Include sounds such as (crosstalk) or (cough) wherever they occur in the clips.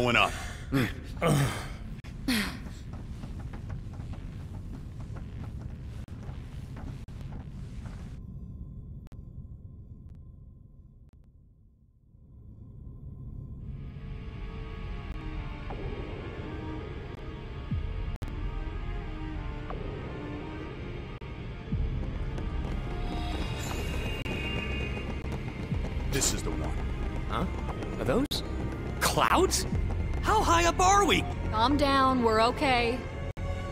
going up. This is the one. Huh? Are those clouds? How high up are we? Calm down, we're okay.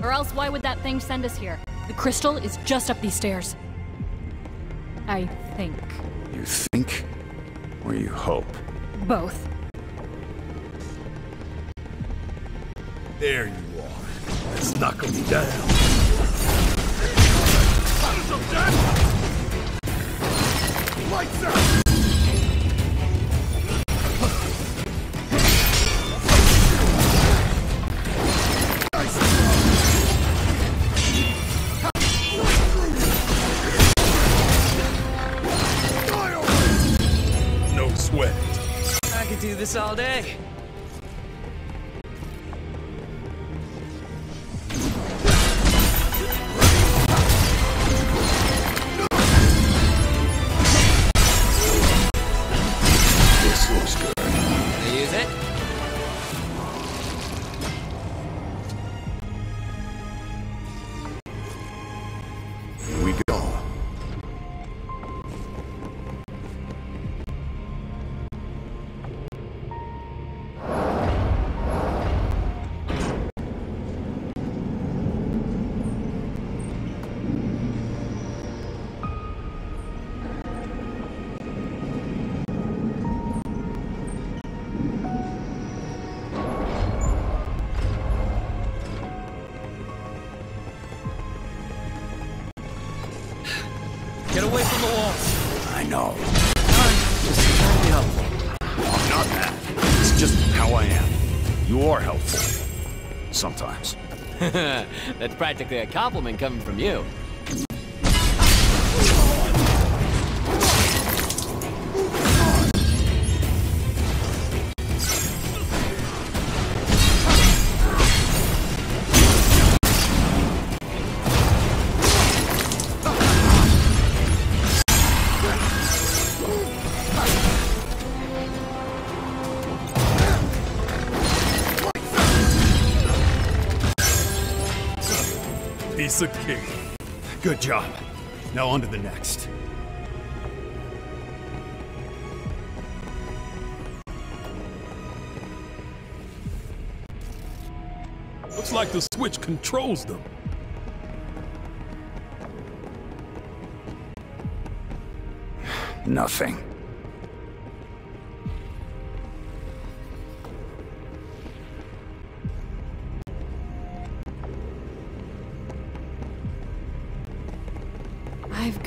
Or else why would that thing send us here? The crystal is just up these stairs. I think. You think? Or you hope? Both. There you are. Let's knock him down. Lights out! Know. I'm not that. It's just how I am. You are helpful. Sometimes. (laughs) That's practically a compliment coming from you. On to the next. Looks like the switch controls them. (sighs) Nothing.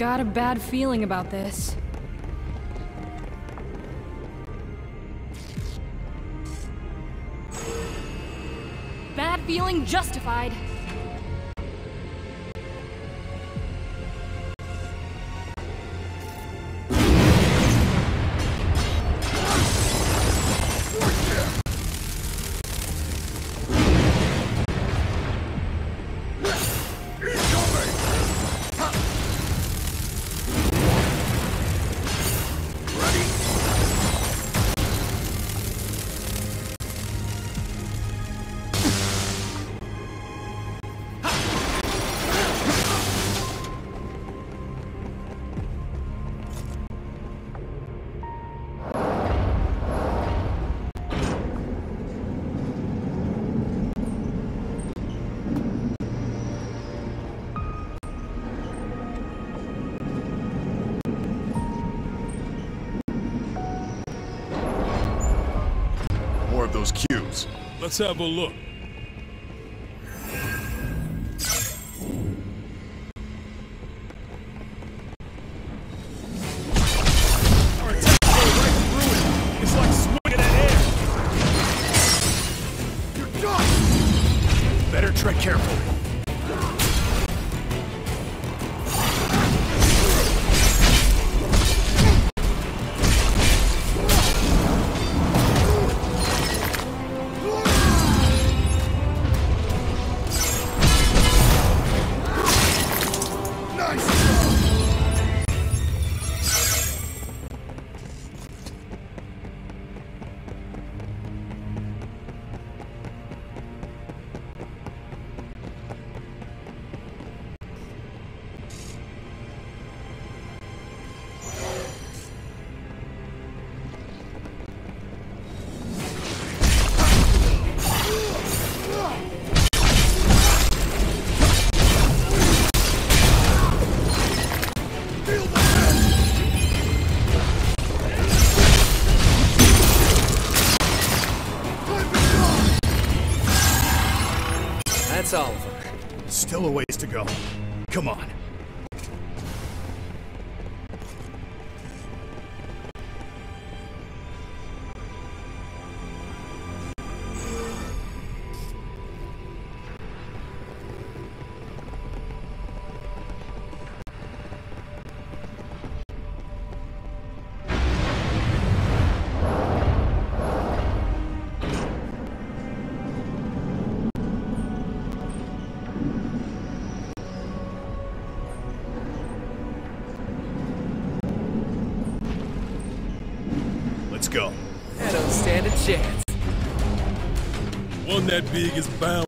Got a bad feeling about this. Bad feeling justified. Let's have a look. big as bound.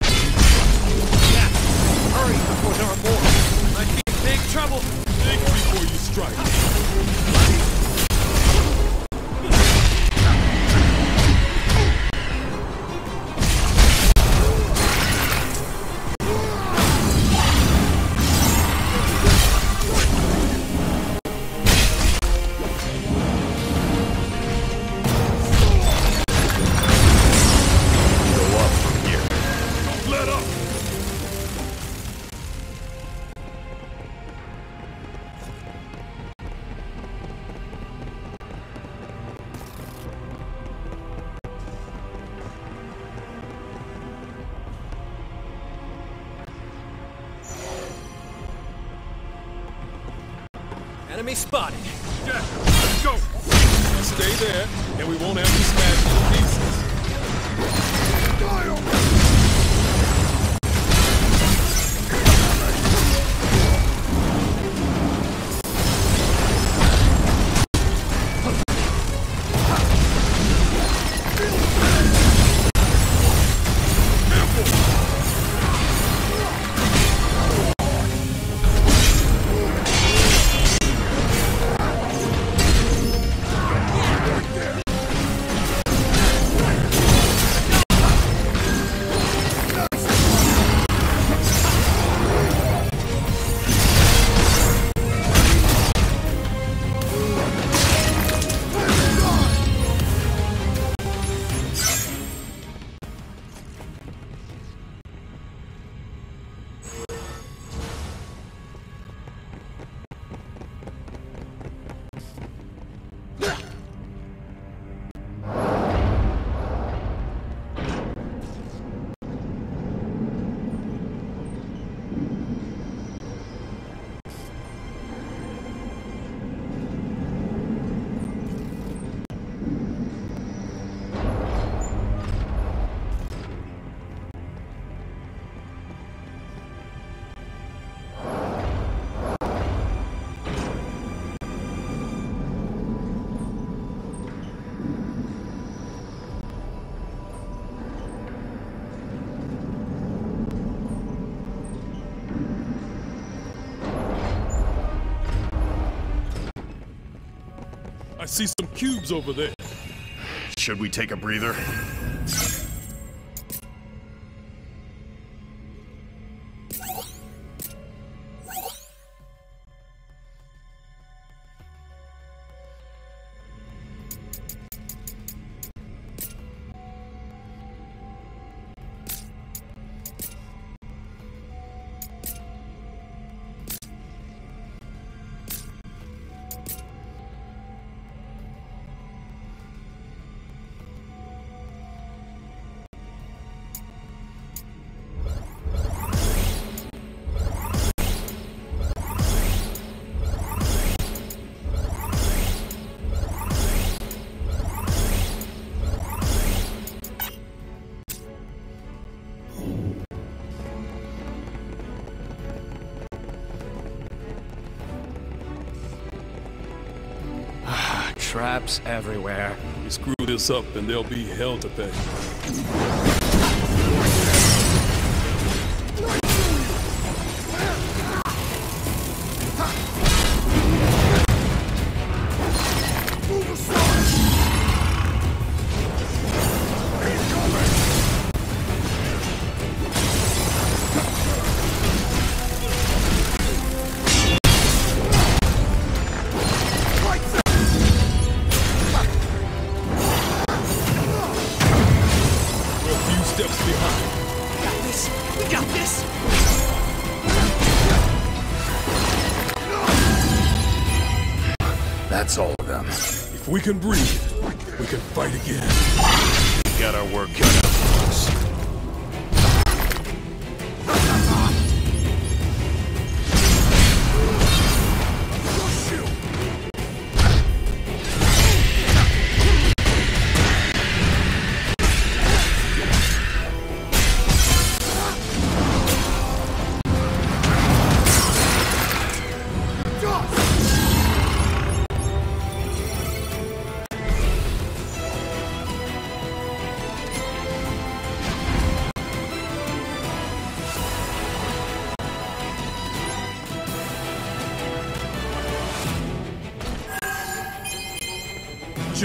spotted. see some cubes over there. Should we take a breather? Traps everywhere. We screw this up and there'll be hell to pay. Can breathe,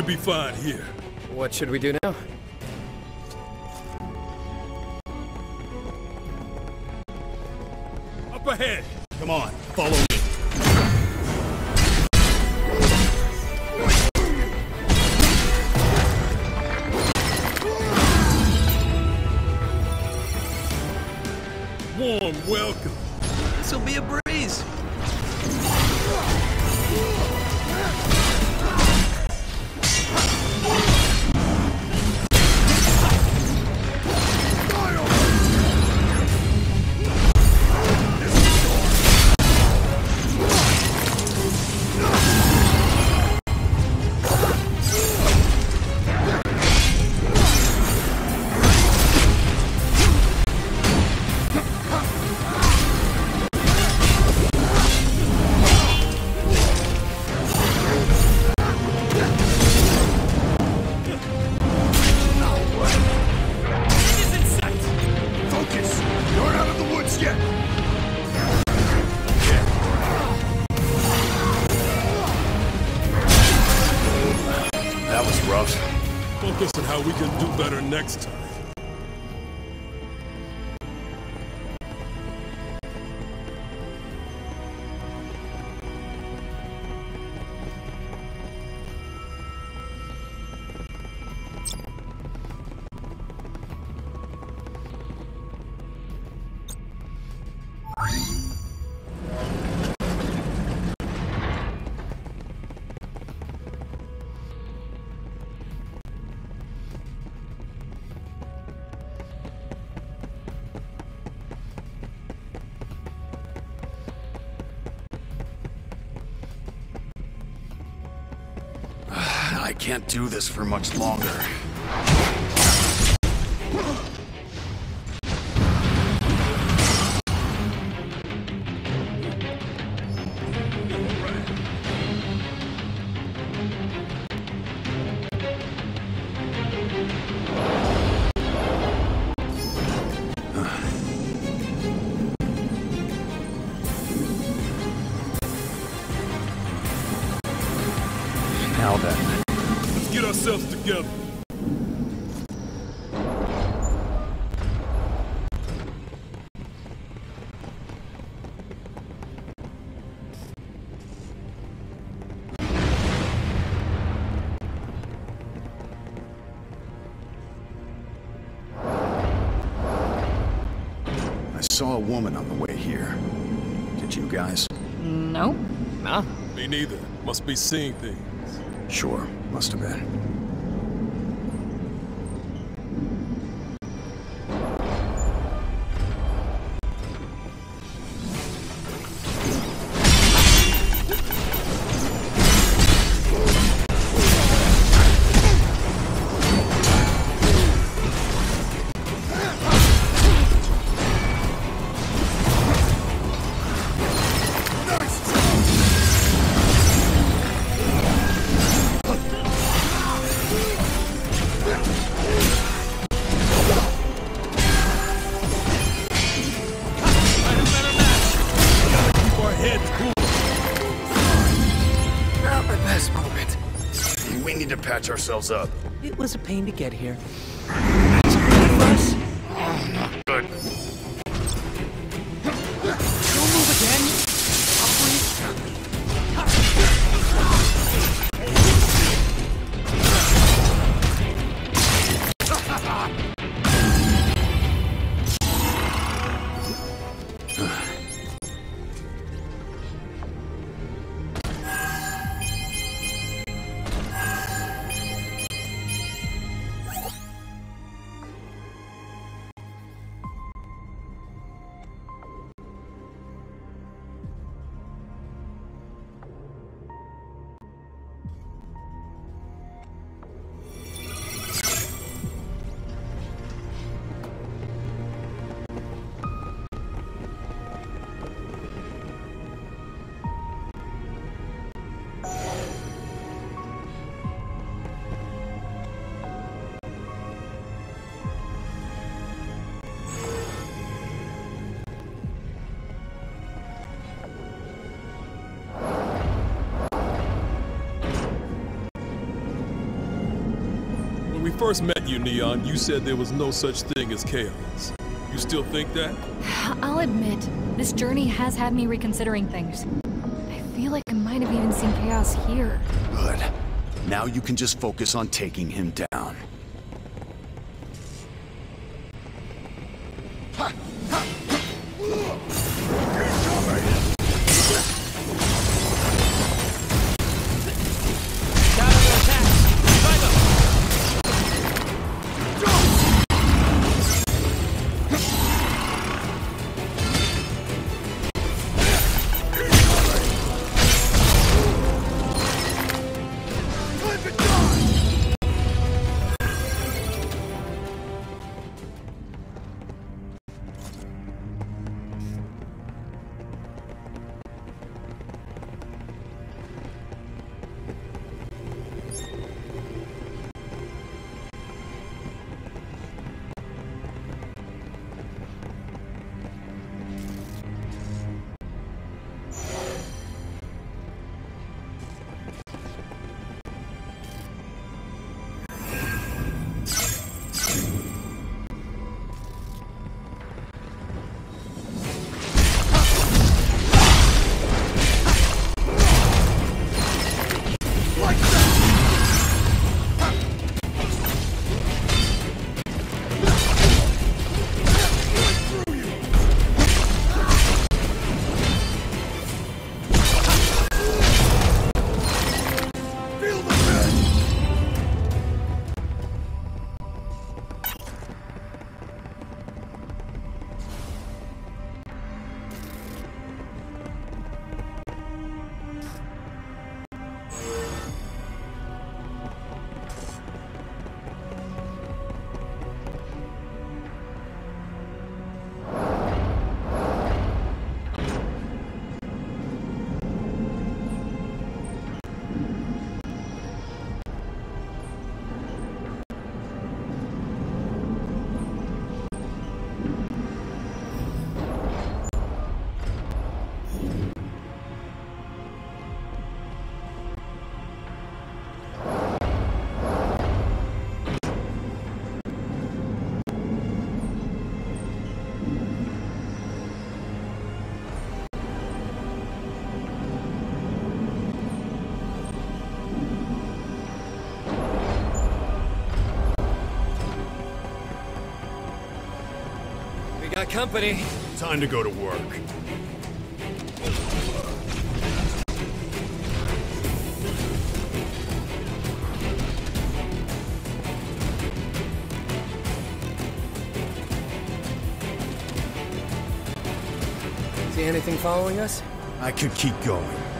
Should be fine here. What should we do now? Up ahead! Come on, follow me. I can't do this for much longer. Me neither. Must be seeing things. Sure, must have been. Up. It was a pain to get here. First met you, Neon, you said there was no such thing as chaos. You still think that? (sighs) I'll admit, this journey has had me reconsidering things. I feel like I might have even seen chaos here. Good. Now you can just focus on taking him down. Company. Time to go to work. See anything following us? I could keep going.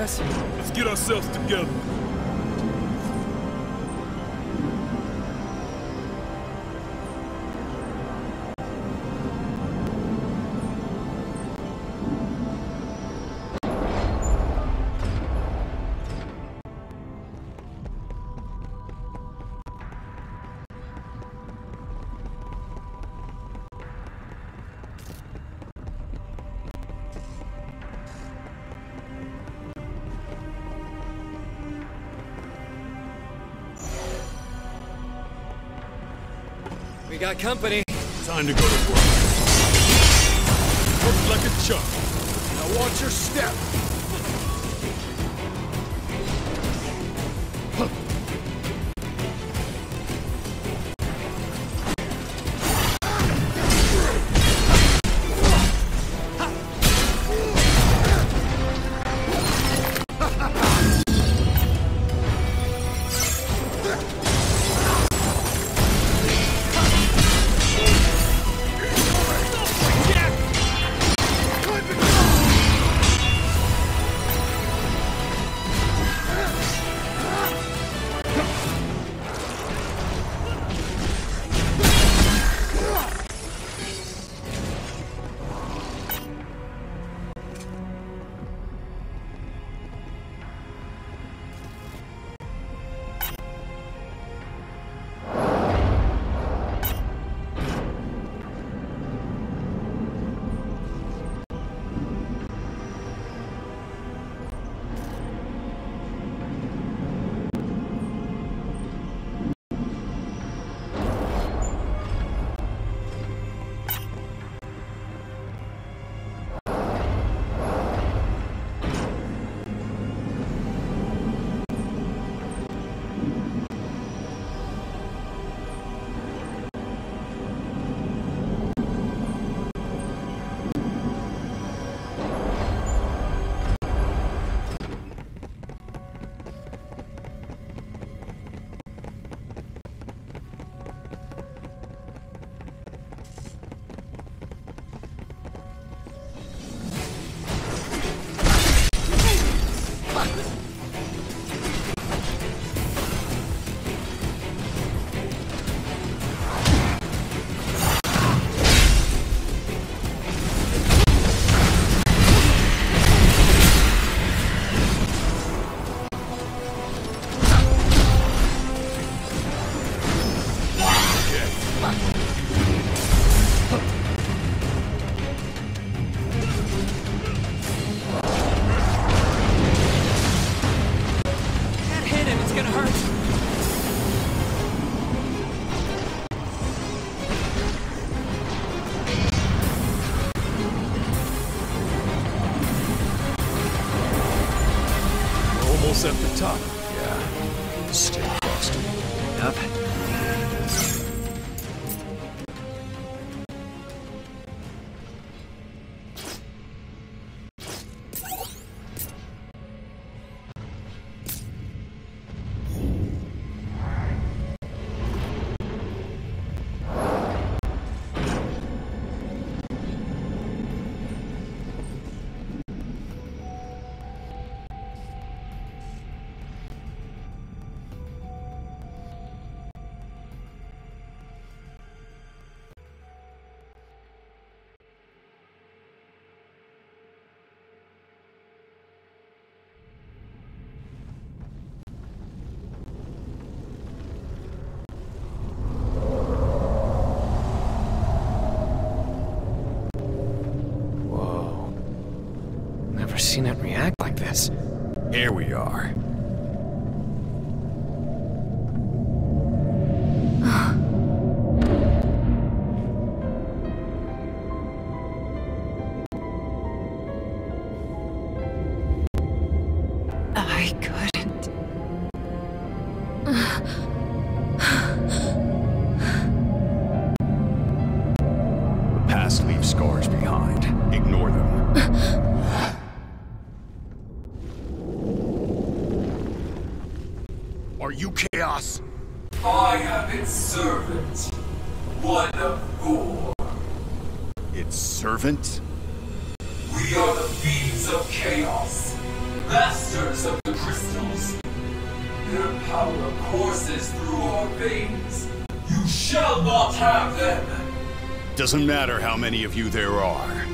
Let's get ourselves together. Got company. Time to go to work. Work like a charm. Now watch your step. Seen it react like this. Here we are. (sighs) I couldn't. You Chaos? I am its servant, one of four. Its servant? We are the beings of chaos. masters of the crystals. Their power courses through our veins. You shall not have them. Doesn't matter how many of you there are.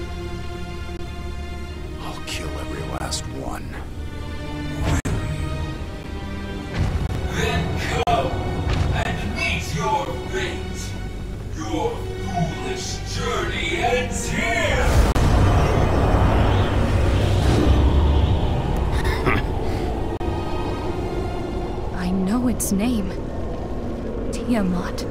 I'll kill every last one. Your foolish journey ends here. (laughs) I know its name. Tiamat.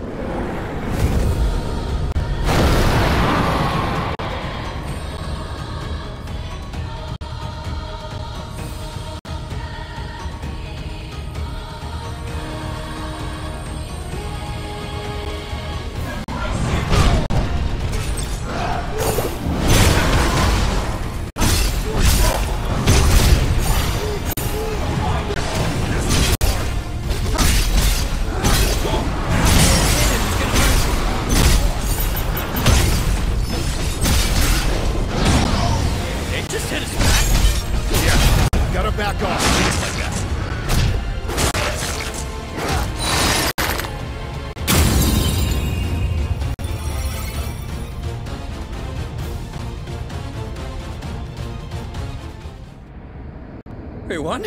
Won?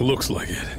Looks like it.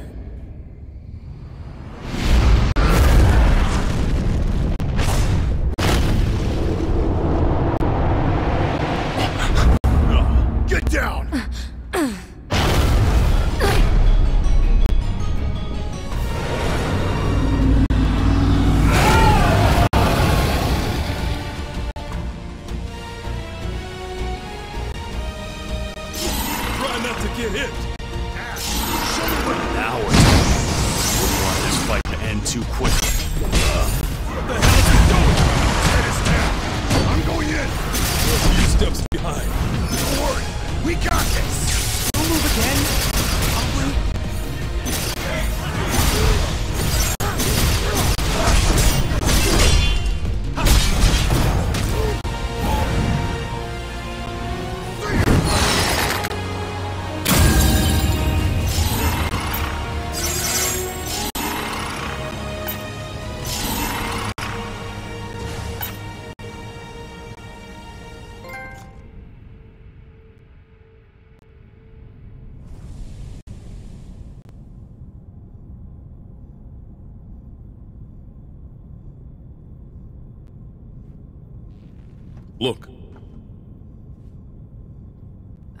Look. (sighs)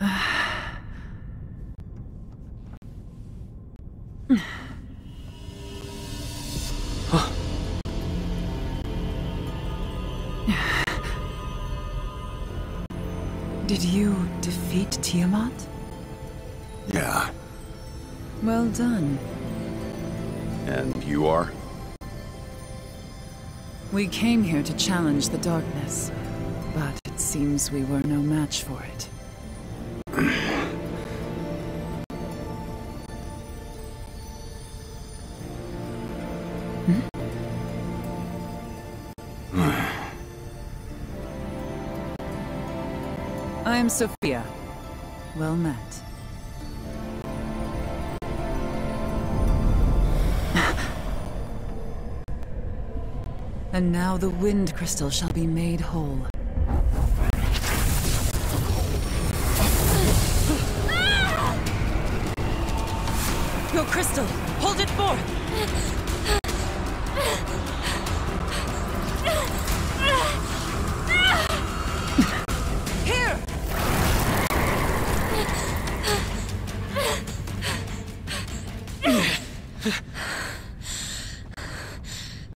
Did you defeat Tiamat? Yeah. Well done. And you are? We came here to challenge the darkness, but it seems we were no match for it. Hmm? I am Sophia. Well met. And now the wind crystal shall be made whole. Hold it forth! Here!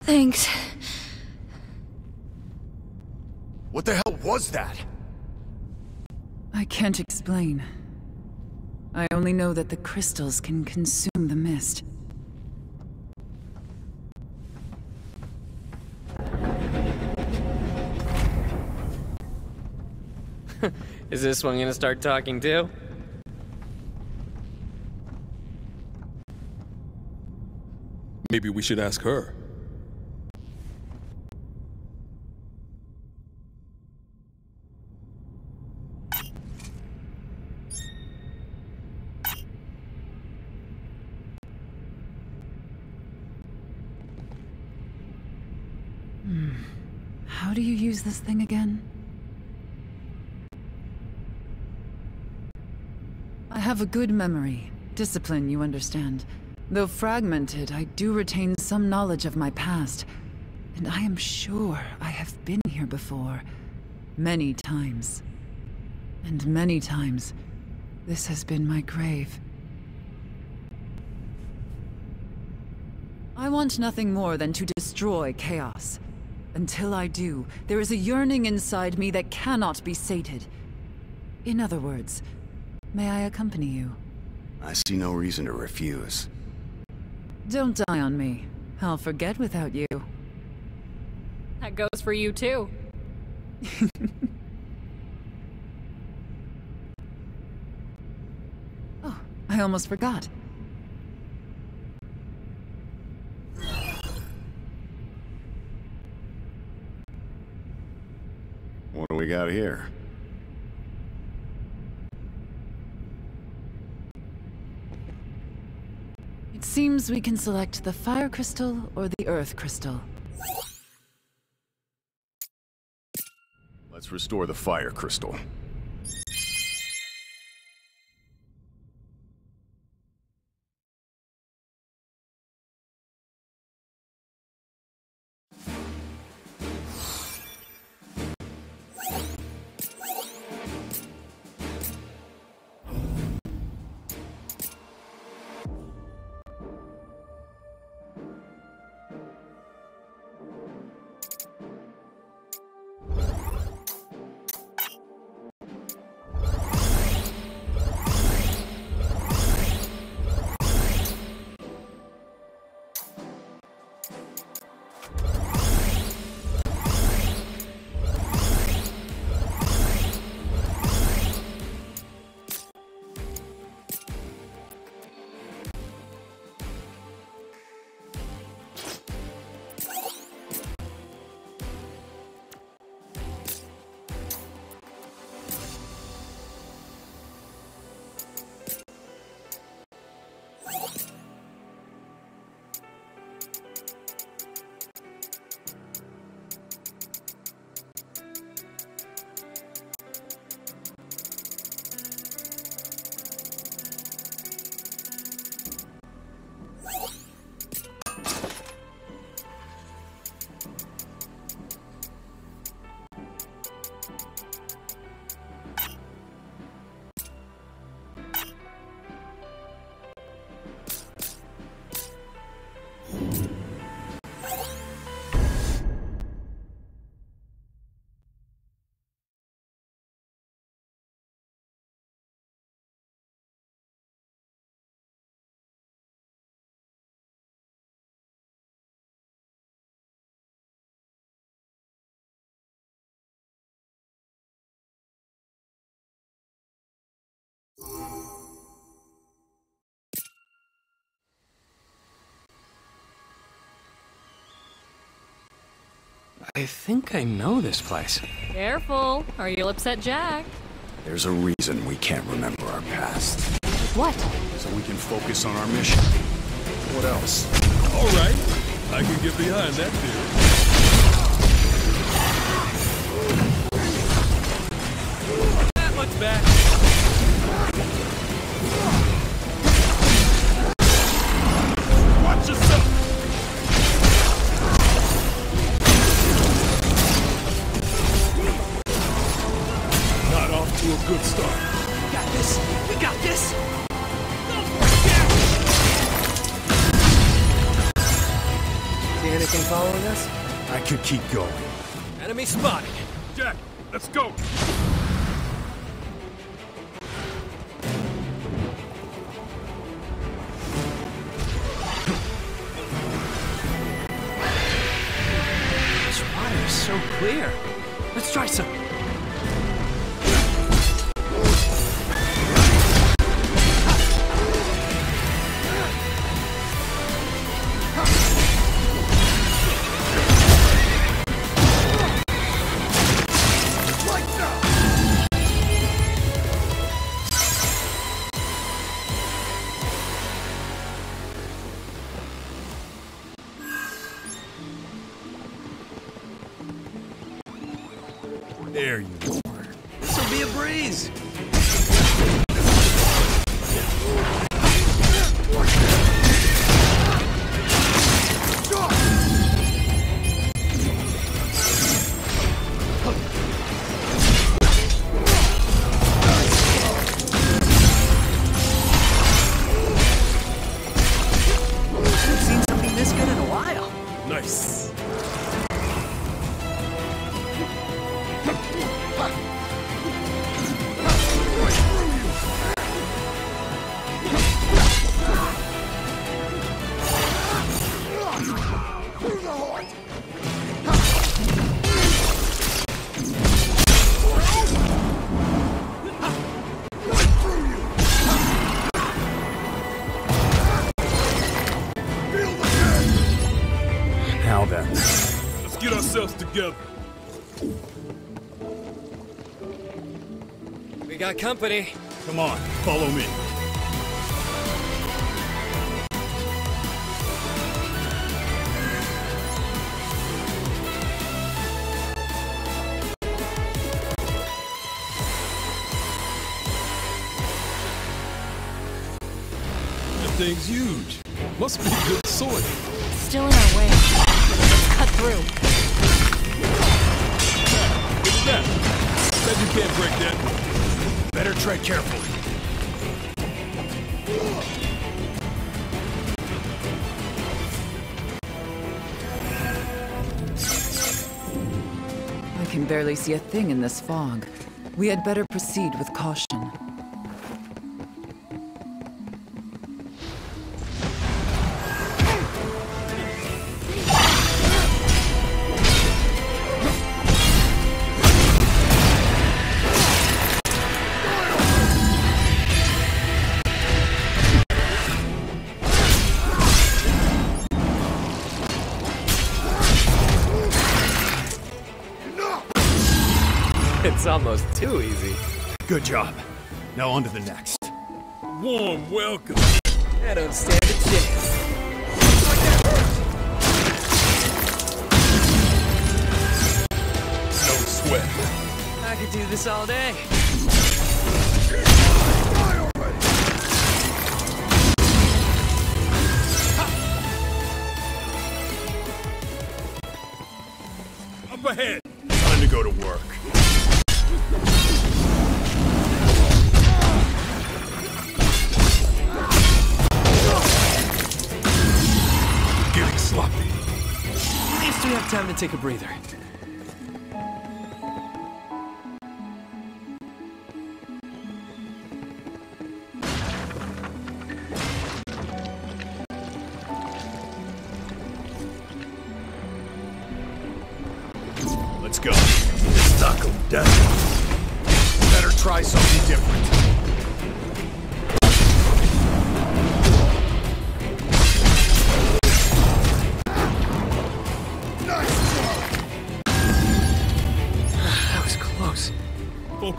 Thanks. What the hell was that? I can't explain. I only know that the crystals can consume the mist. Is this one gonna start talking too? Maybe we should ask her. How do you use this thing again? I have a good memory. Discipline, you understand. Though fragmented, I do retain some knowledge of my past. And I am sure I have been here before. Many times. And many times, this has been my grave. I want nothing more than to destroy chaos. Until I do, there is a yearning inside me that cannot be sated. In other words, may I accompany you? I see no reason to refuse. Don't die on me. I'll forget without you. That goes for you too. (laughs) oh, I almost forgot. What do we got here? It seems we can select the fire crystal or the earth crystal. Let's restore the fire crystal. I think I know this place. Careful, or you'll upset Jack. There's a reason we can't remember our past. What? So we can focus on our mission. What else? All right. I can get behind that theory. That much back. To a good start. We got this. We got this. See anything following us? I could keep going. Enemy spotted. Jack, let's go. Got company. Come on, follow me. That thing's huge. Must be good sorting. Still in our way. Let's cut through. Look at that. Bet you can't break that. Tread carefully. I can barely see a thing in this fog. We had better proceed with caution. (laughs) It's almost too easy. Good job. Now on to the next. Warm welcome. I don't stand a chance. No sweat. I could do this all day. Up ahead. Time to go to work. Take a breather.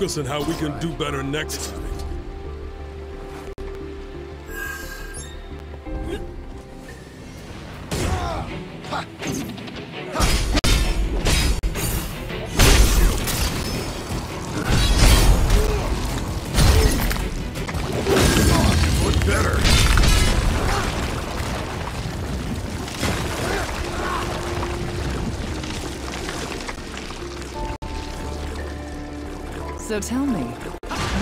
Focus on how we can do better next time. So tell me,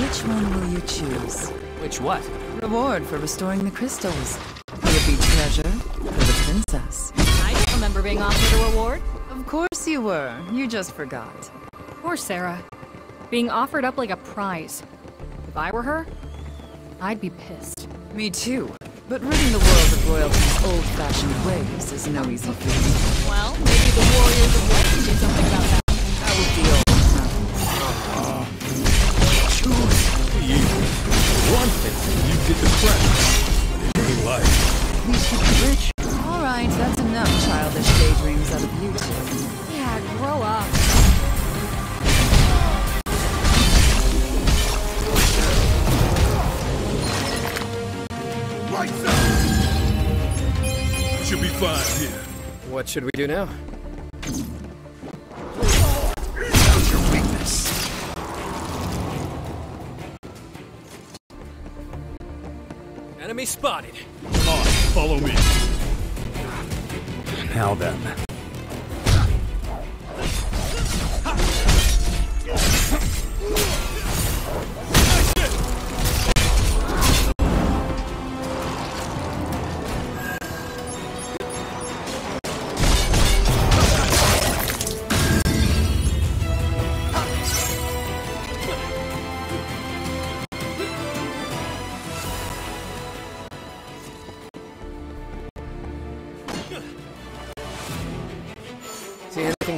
which one will you choose? Which what? Reward for restoring the crystals. Will it be treasure or the princess? I don't remember being offered a reward. Of course you were. You just forgot. Poor Sarah. Being offered up like a prize. If I were her, I'd be pissed. Me too. But ridding the world of royalty's old-fashioned ways is no easy feat. Well, maybe the Warriors of Light can do something about that. That would be old. One thing, you get the credit. But it ain't life. We should be rich. All right, that's enough childish daydreams out of you two. Yeah, grow up. Lights out! Should be fine here. What should we do now? Enemy spotted. Come on, follow me. Now then.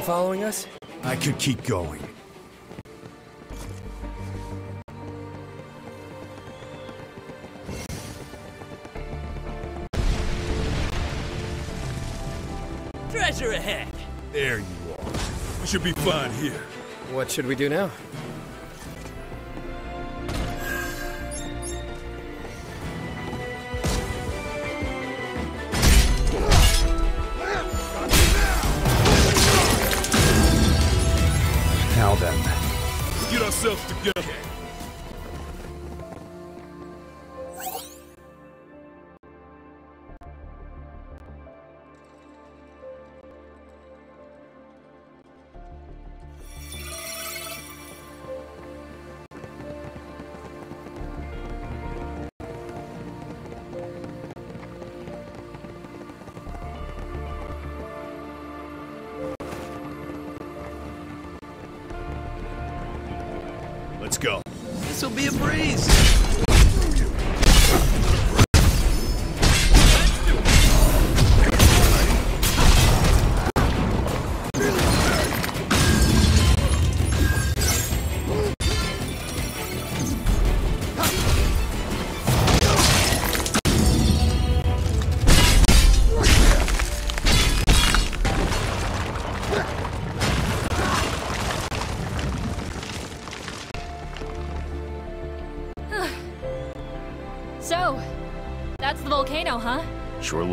Following us? I could keep going. Treasure ahead! There you are. We should be fine here. What should we do now? Now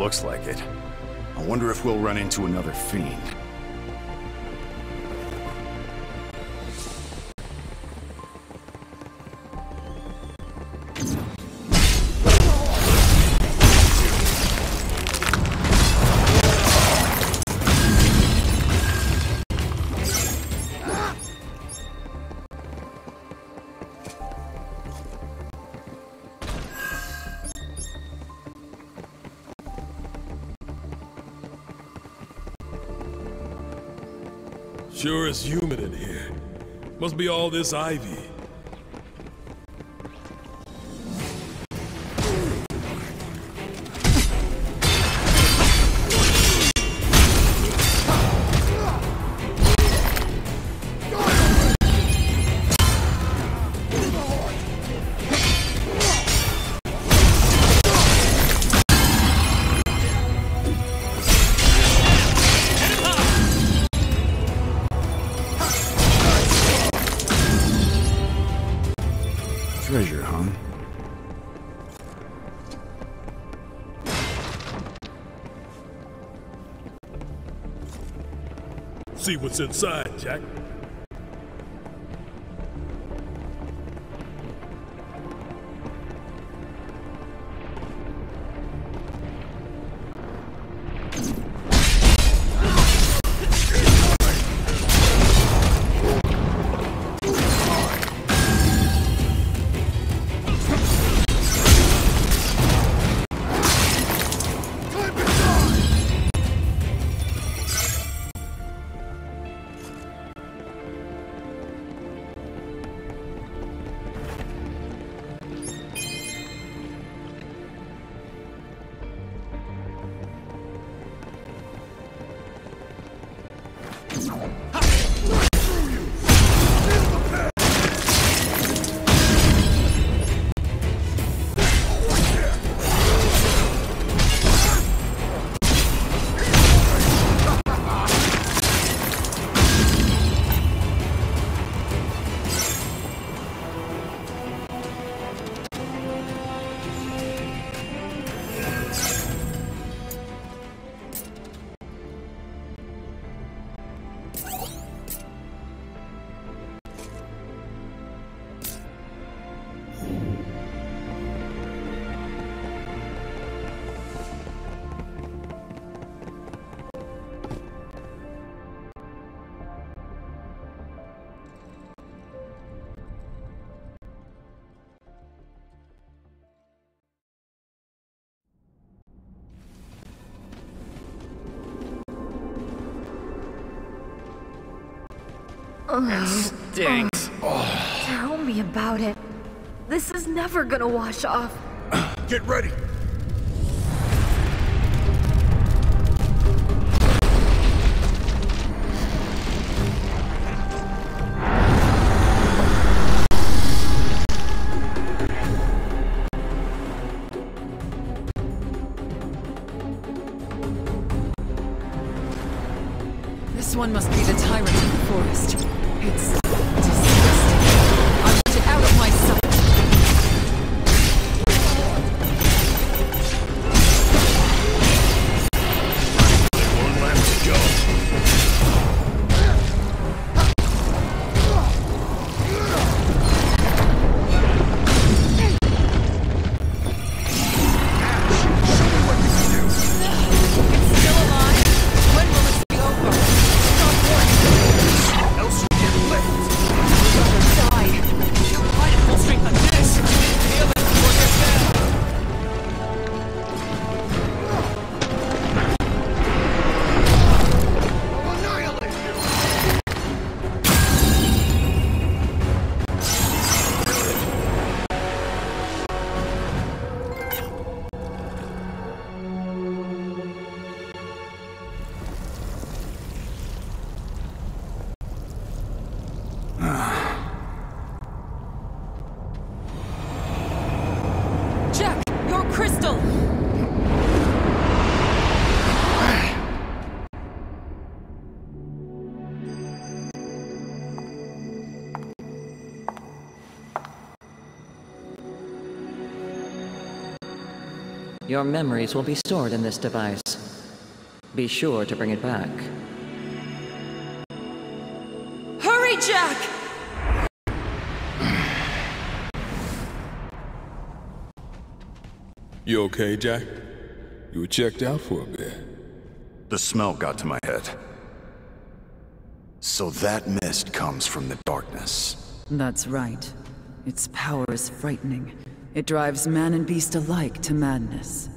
looks like it. I wonder if we'll run into another fiend. Must be all this ivy. See what's inside, Jack. Stinks. Tell me about it. This is never gonna wash off. Get ready! Your memories will be stored in this device. Be sure to bring it back. Hurry, Jack! You okay, Jack? You were checked out for a bit. The smell got to my head. So that mist comes from the darkness. That's right. Its power is frightening. It drives man and beast alike to madness.